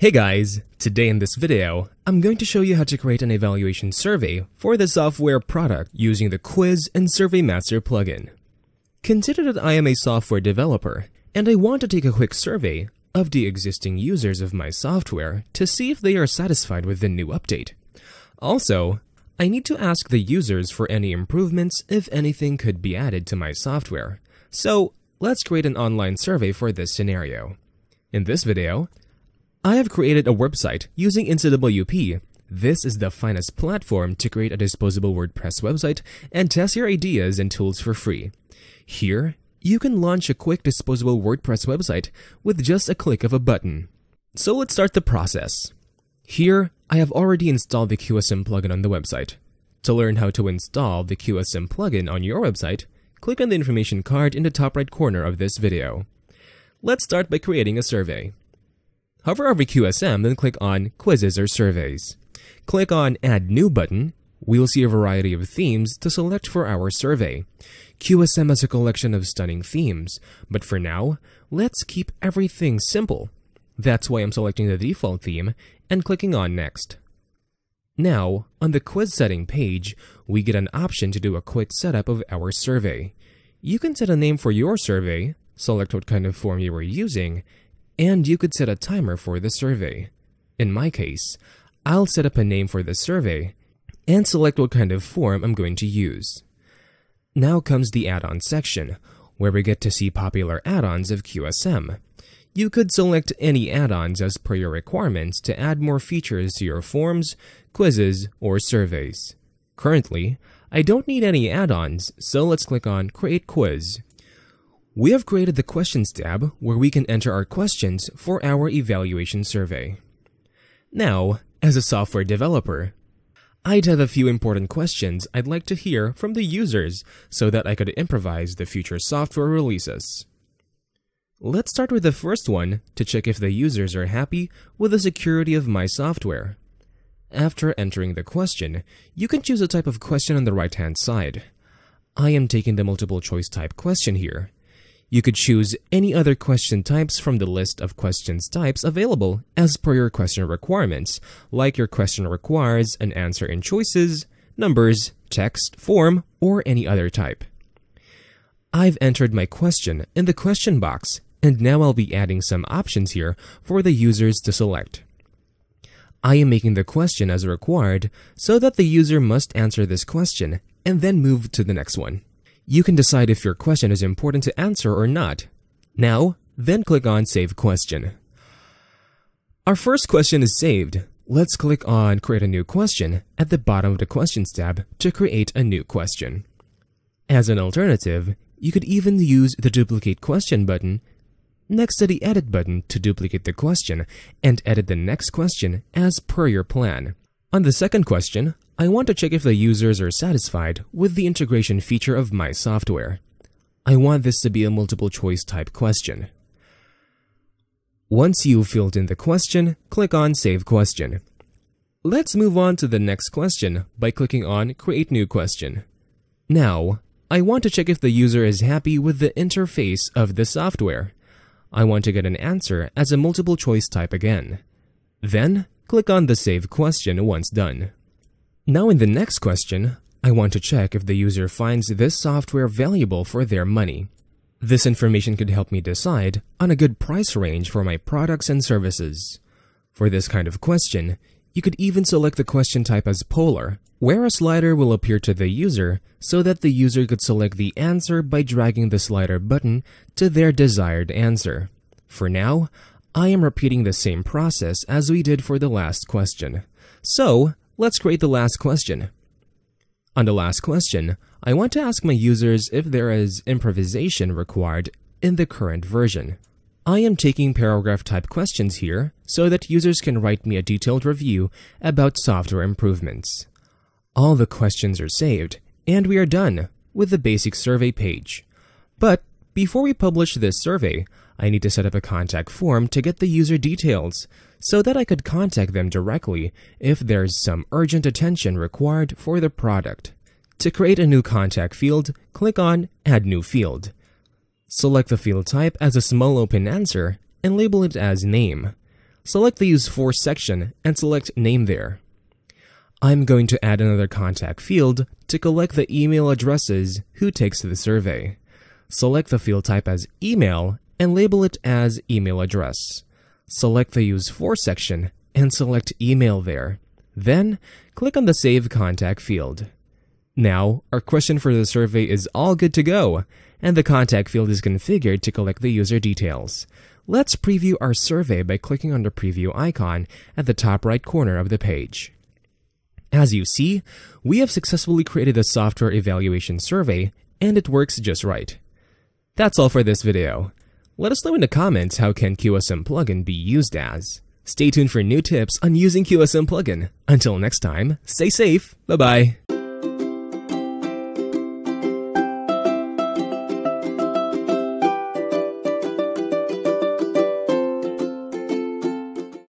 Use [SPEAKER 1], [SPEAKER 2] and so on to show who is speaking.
[SPEAKER 1] Hey guys! Today in this video, I'm going to show you how to create an evaluation survey for the software product using the Quiz and Survey Master plugin. Consider that I am a software developer and I want to take a quick survey of the existing users of my software to see if they are satisfied with the new update. Also, I need to ask the users for any improvements if anything could be added to my software. So, let's create an online survey for this scenario. In this video, I have created a website using InstaWP. This is the finest platform to create a disposable WordPress website and test your ideas and tools for free. Here, you can launch a quick disposable WordPress website with just a click of a button. So let's start the process. Here, I have already installed the QSM plugin on the website. To learn how to install the QSM plugin on your website, click on the information card in the top right corner of this video. Let's start by creating a survey. Hover over QSM, then click on Quizzes or Surveys. Click on Add New button. We'll see a variety of themes to select for our survey. QSM has a collection of stunning themes, but for now, let's keep everything simple. That's why I'm selecting the default theme and clicking on Next. Now, on the quiz setting page, we get an option to do a quick setup of our survey. You can set a name for your survey, select what kind of form you are using, and you could set a timer for the survey. In my case, I'll set up a name for the survey and select what kind of form I'm going to use. Now comes the add-on section, where we get to see popular add-ons of QSM. You could select any add-ons as per your requirements to add more features to your forms, quizzes, or surveys. Currently, I don't need any add-ons, so let's click on Create Quiz. We have created the Questions tab where we can enter our questions for our evaluation survey. Now, as a software developer, I'd have a few important questions I'd like to hear from the users so that I could improvise the future software releases. Let's start with the first one to check if the users are happy with the security of my software. After entering the question, you can choose a type of question on the right-hand side. I am taking the multiple choice type question here. You could choose any other question types from the list of questions types available as per your question requirements, like your question requires an answer in choices, numbers, text, form, or any other type. I've entered my question in the question box, and now I'll be adding some options here for the users to select. I am making the question as required so that the user must answer this question and then move to the next one. You can decide if your question is important to answer or not. Now, then click on Save Question. Our first question is saved. Let's click on Create a New Question at the bottom of the Questions tab to create a new question. As an alternative, you could even use the Duplicate Question button next to the Edit button to duplicate the question and edit the next question as per your plan. On the second question, I want to check if the users are satisfied with the integration feature of my software. I want this to be a multiple choice type question. Once you've filled in the question, click on Save Question. Let's move on to the next question by clicking on Create New Question. Now, I want to check if the user is happy with the interface of the software. I want to get an answer as a multiple choice type again. Then, click on the Save question once done. Now in the next question, I want to check if the user finds this software valuable for their money. This information could help me decide on a good price range for my products and services. For this kind of question, you could even select the question type as polar, where a slider will appear to the user so that the user could select the answer by dragging the slider button to their desired answer. For now, I am repeating the same process as we did for the last question. So, Let's create the last question. On the last question, I want to ask my users if there is improvisation required in the current version. I am taking paragraph type questions here so that users can write me a detailed review about software improvements. All the questions are saved, and we are done with the basic survey page. But before we publish this survey, I need to set up a contact form to get the user details so that I could contact them directly if there's some urgent attention required for the product. To create a new contact field, click on Add New Field. Select the field type as a small open answer and label it as Name. Select the Use For section and select Name there. I'm going to add another contact field to collect the email addresses who takes the survey. Select the field type as email and label it as email address. Select the Use For section and select email there. Then, click on the Save Contact field. Now, our question for the survey is all good to go, and the contact field is configured to collect the user details. Let's preview our survey by clicking on the preview icon at the top right corner of the page. As you see, we have successfully created a software evaluation survey, and it works just right. That's all for this video. Let us know in the comments how can QSM plugin be used as. Stay tuned for new tips on using QSM plugin. Until next time, stay safe. Bye-bye.